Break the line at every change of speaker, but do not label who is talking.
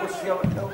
posijava. Então,